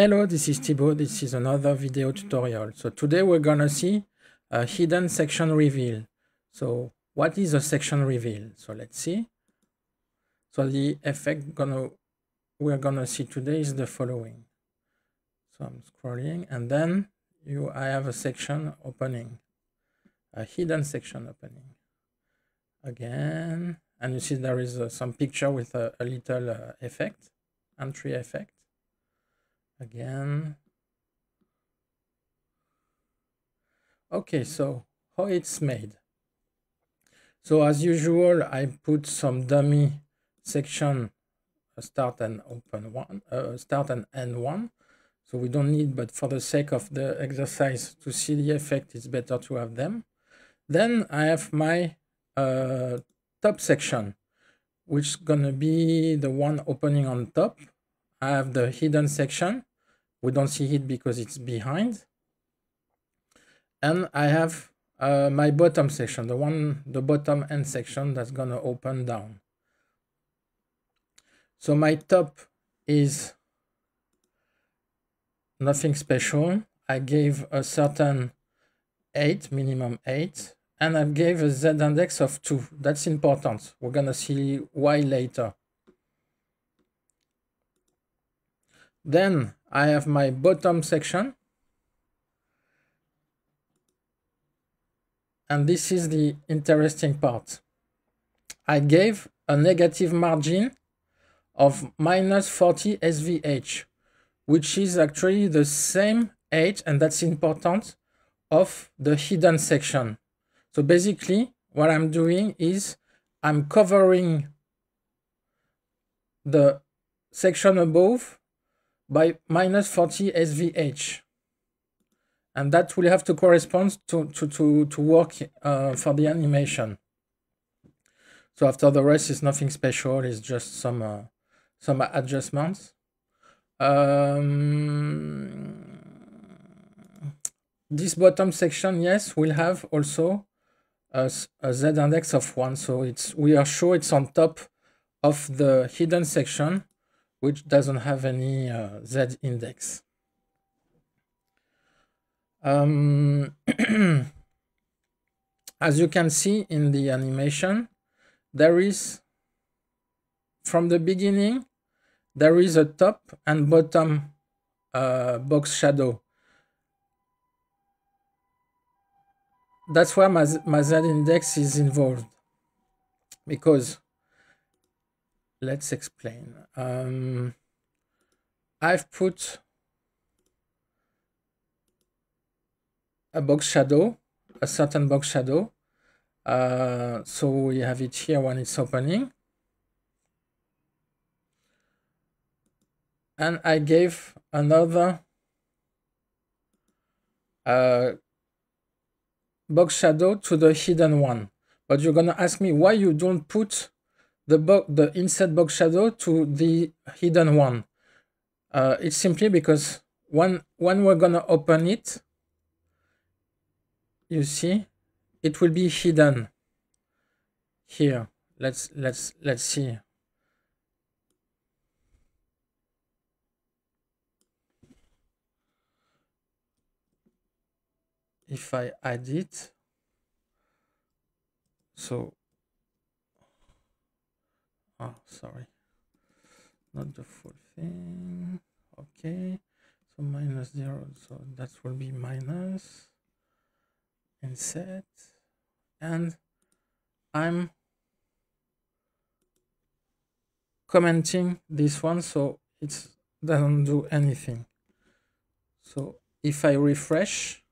Hello, this is Thibaut. This is another video tutorial. So today we're gonna see a hidden section reveal. So what is a section reveal? So let's see. So the effect gonna we're gonna see today is the following. So I'm scrolling and then you I have a section opening, a hidden section opening. Again, and you see there is uh, some picture with a, a little uh, effect, entry effect. Again. Okay, so how it's made. So as usual, I put some dummy section start and open one, uh, start and end one. So we don't need, but for the sake of the exercise to see the effect, it's better to have them. Then I have my uh, top section, which is gonna be the one opening on top. I have the hidden section. We don't see it because it's behind. And I have uh, my bottom section, the one, the bottom end section that's gonna open down. So my top is nothing special. I gave a certain 8, minimum 8, and I gave a Z index of 2. That's important. We're going to see why later. Then I have my bottom section. And this is the interesting part. I gave a negative margin of minus 40 SVH, which is actually the same age, and that's important, of the hidden section. So basically, what I'm doing is I'm covering the section above by minus 40 SVH. And that will have to correspond to, to, to, to work uh, for the animation. So after the rest is nothing special, it's just some uh, some adjustments. Um, this bottom section, yes, will have also a, a z index of 1. So it's we are sure it's on top of the hidden section, which doesn't have any uh, z index. Um, as you can see in the animation, there is, from the beginning, there is a top and bottom uh, box shadow. that's why my, my Z index is involved. Because, let's explain. Um, I've put a box shadow, a certain box shadow. Uh, so we have it here when it's opening. And I gave another uh, box shadow to the hidden one. But you're gonna ask me why you don't put the the inset box shadow to the hidden one. Uh, it's simply because when when we're gonna open it, you see, it will be hidden here. Let's let's let's see. if I add it, so, oh, sorry, not the full thing, okay, so minus zero, so that will be minus inset, and I'm commenting this one, so it doesn't do anything. So if I refresh,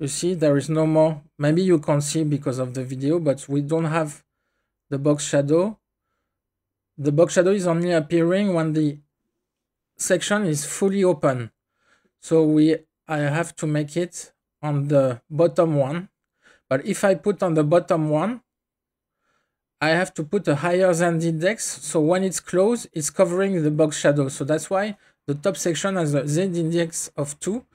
you see there is no more. Maybe you can't see because of the video but we don't have the box shadow. The box shadow is only appearing when the section is fully open. So we i have to make it on the bottom one. But if i put on the bottom one i have to put a higher Z index. So when it's closed it's covering the box shadow. So that's why the top section has a z index of 2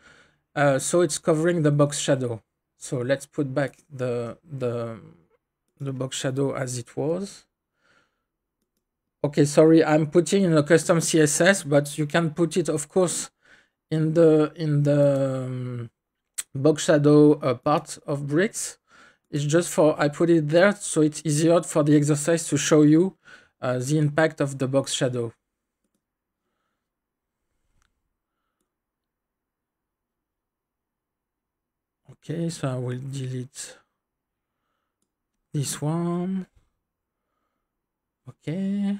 uh, so it's covering the box shadow. So let's put back the, the, the box shadow as it was. Okay, sorry, I'm putting in a custom CSS, but you can put it, of course, in the in the um, box shadow uh, part of bricks. It's just for I put it there so it's easier for the exercise to show you uh, the impact of the box shadow. Okay, so I will delete this one. Okay.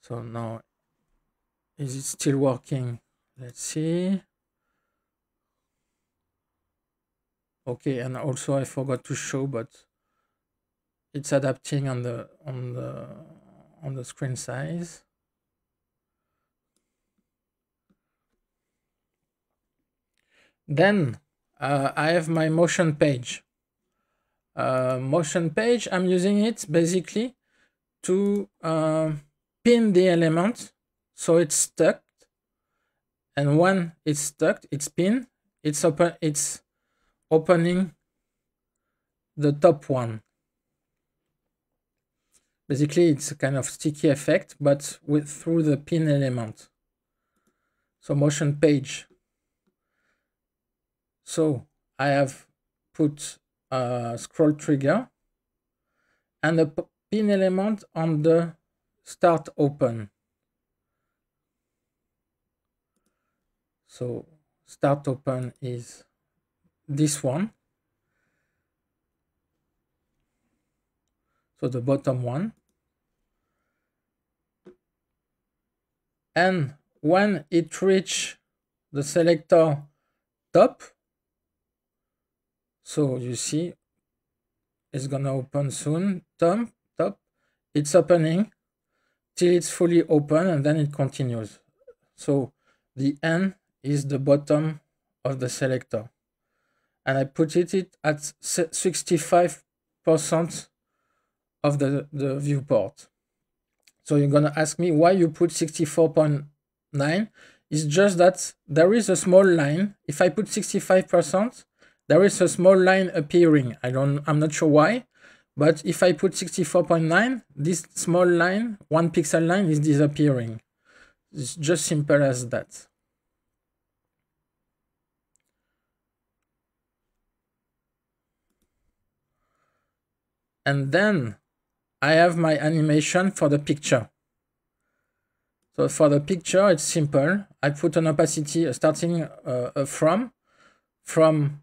So now, is it still working? Let's see. Okay, and also I forgot to show, but it's adapting on the on the on the screen size. Then uh, I have my Motion.page. Uh, Motion.page, I'm using it basically to uh, pin the element so it's stuck. And when it's stuck, it's pinned, it's open, it's opening the top one. Basically, it's a kind of sticky effect, but with through the pin element. So Motion.page so I have put a scroll trigger and a pin element on the start open. So start open is this one. So the bottom one. And when it reach the selector top, so you see, it's gonna open soon. Tom, top, it's opening till it's fully open and then it continues. So the N is the bottom of the selector. And I put it at 65% of the, the viewport. So you're gonna ask me why you put 64.9. It's just that there is a small line. If I put 65%, there is a small line appearing. I don't, I'm not sure why, but if I put 64.9, this small line, one pixel line is disappearing. It's just simple as that. And then I have my animation for the picture. So for the picture, it's simple. I put an opacity starting uh, from, from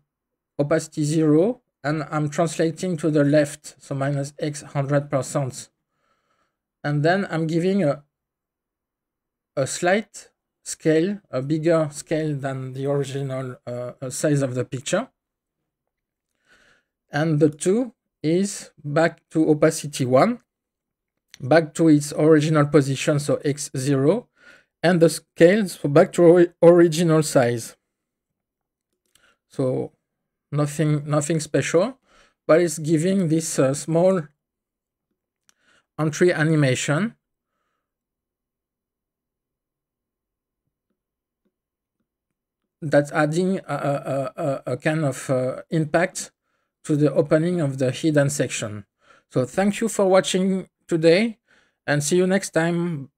opacity 0 and I'm translating to the left, so minus x 100%. And then I'm giving a, a slight scale, a bigger scale than the original uh, size of the picture. And the 2 is back to opacity 1, back to its original position, so x0, and the scale, so back to original size. So nothing nothing special but it's giving this uh, small entry animation. That's adding a, a, a, a kind of uh, impact to the opening of the hidden section. So thank you for watching today and see you next time